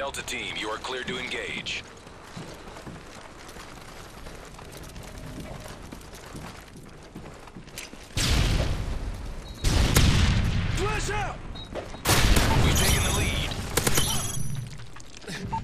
Delta team, you are clear to engage. Flash out! We've taken the lead.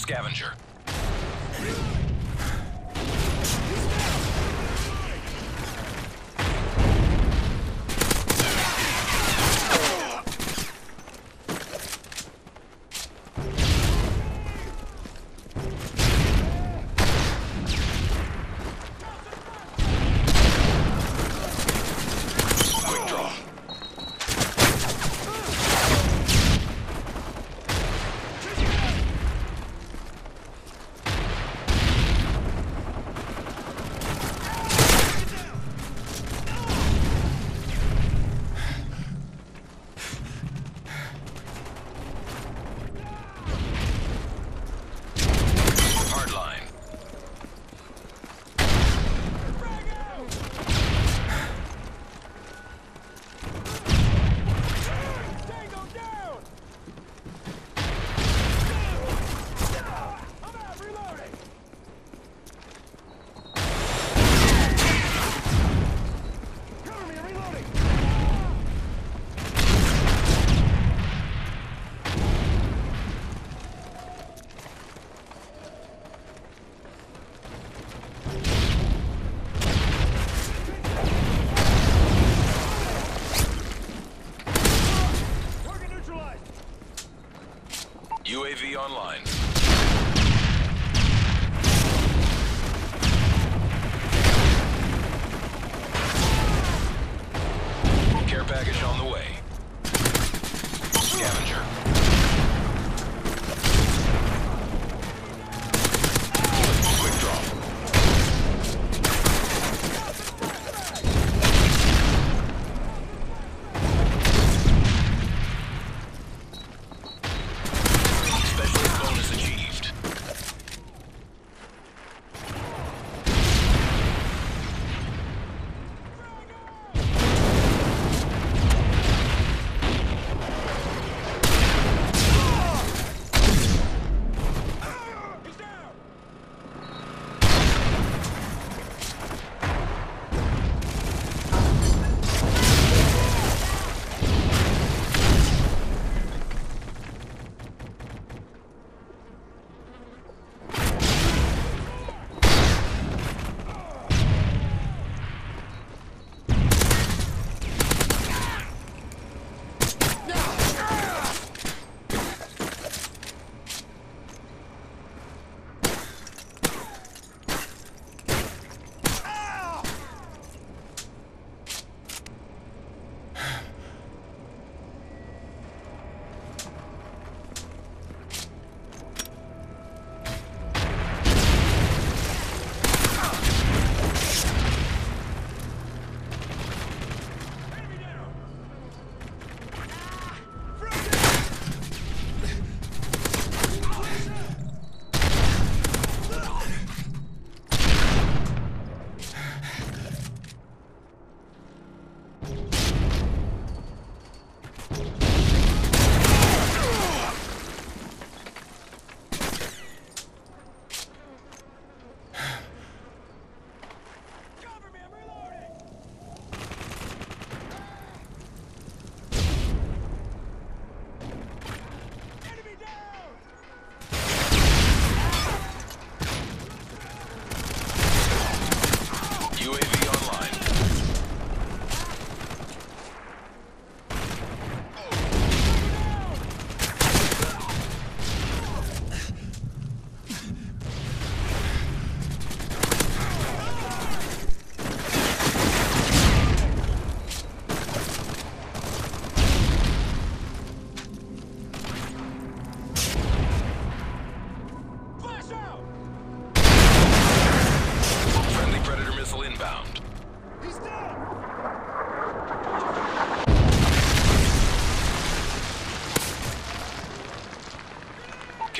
Scavenger,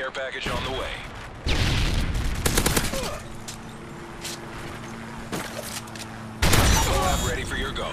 Care package on the way. Lab ready for your go.